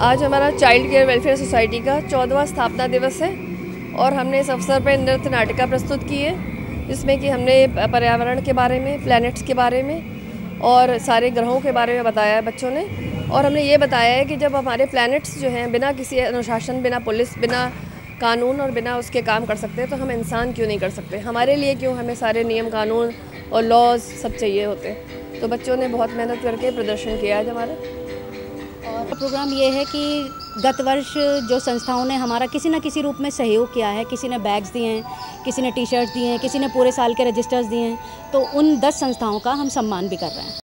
आज हमारा child care welfare society का चौदहवा स्थापना दिवस है और हमने इस अवसर पर नृत्य नाटिका प्रस्तुत की है, जिसमें कि हमने पर्यावरण के बारे में प्लैनेट्स के बारे में और सारे ग्रहों के बारे में बताया है बच्चों ने। और हमने ये बताया है कि जब हमारे प्लैनेट्स जो हैं, बिना किसी अनुशासन, बिना पुलिस बिना कानून और बिना उसके काम कर सकते हैं तो हम इंसान क्यों नहीं कर सकते? हमारे लिए क्यों हमें सारे नियम, कानून और लॉज सब चाहिए होते? तो बच्चों ने बहुत मेहनत करके प्रदर्शन किया है हमारा। और प्रोग्राम ये है कि गत वर्ष जो संस्थाओं ने हमारा किसी न किसी रूप में सहयोग किया है, किसी ने बैग्स दिए हैं, किसी ने टी शर्ट दिए हैं, किसी ने पूरे साल के रजिस्टर्स दिए हैं तो उन दस संस्थाओं का हम सम्मान भी कर रहे हैं।